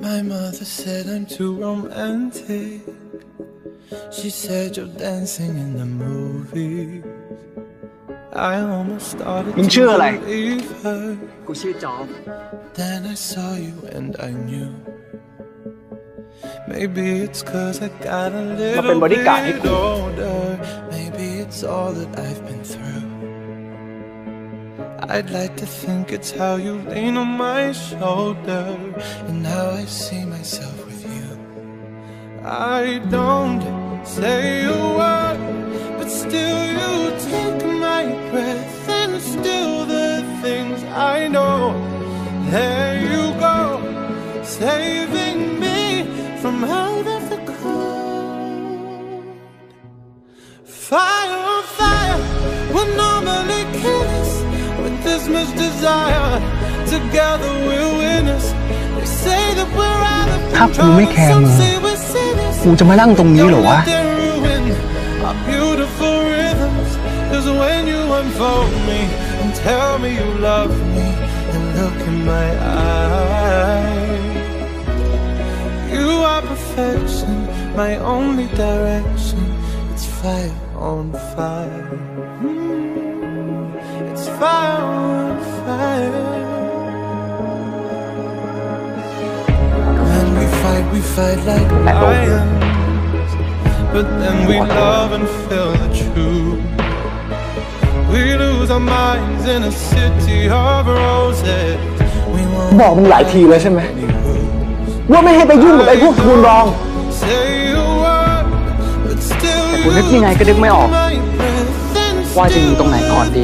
My mother said I'm too romantic. She said you're dancing in the movie. I almost started to believe her. Then I saw you and I knew. Maybe it's cause I got a little bit older. Maybe it's all that I've been through. I'd like to think it's how you lean on my shoulder and how I see myself with you. I don't say a word, but still you take my breath and still the things I know. There you go, saving me from out of the cold. Fire with this much desire. Together we're winners. They say that we're out of ถ้ากู control. ไม่แคร์ Some มึง say we're sinners. กูจะมานั่งตรงนี้เหรอ Don't วะ let them ruin our beautiful rhythms. 'Cause when you unfold me and tell me you love me and look in my eyes, you are perfection, my only direction. It's fire on fire. Mm, It's fire on fire. When we fight, we fight like lions. But then we love and feel the truth. We lose our minds in a city of roses. We won't บอกมึงหลายทีแล้วใช่ไหม any rules. ว่าไม่ให้ไปยุ่งกับไอ้พวกทูนรอง Say a word, but still แต่กูนึกยังไงก็นึกไม่ออก my breath and ว่าจะอยู่ตรงไหนก่อนดี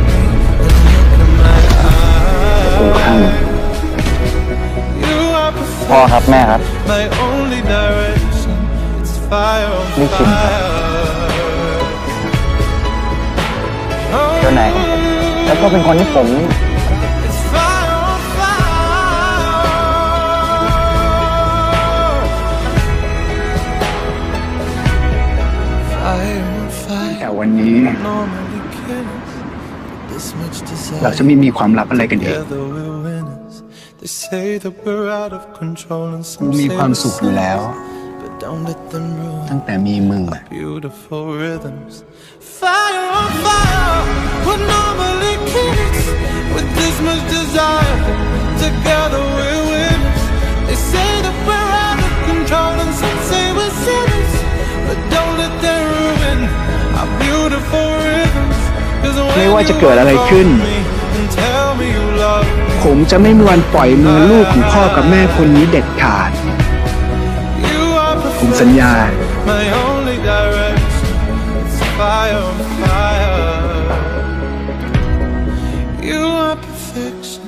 ครับแม่ครับ My only direction It's fire on นี่คิมครับ fire เจ้านายของผมแล้วก็เป็นคนที่ผม It's fire on fire Fire on แต่ fire วันนี้ Normally killers This much เรา desire จะไม่มีความลับอะไรกันอีก กู some มี say ความ we're สุขอยู่แล้ว sinners, But don't let them ruin ตั้งแต่มีมึงอะ beautiful rhythms. Fire on fire, we're normally kids with this much desire. Together we're winners. They say that we're out of control, and some say we're sinners. But don't let them ruin our beautiful rhythms. 'Cause when ไม่ว่าจะ you เกิดอะไรขึ้น ผมจะไม่มีวันปล่อยมือลูกของพ่อกับแม่คนนี้เด็ดขาด you are ผมสัญญา My only direction is fire on fire. You are perfection,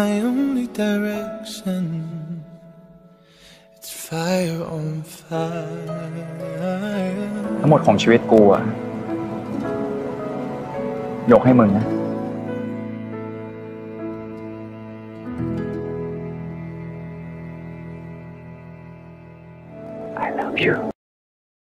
my only direction. It's fire on fire. ทั้งหมดของชีวิตกูอะยกให้มึงนะ you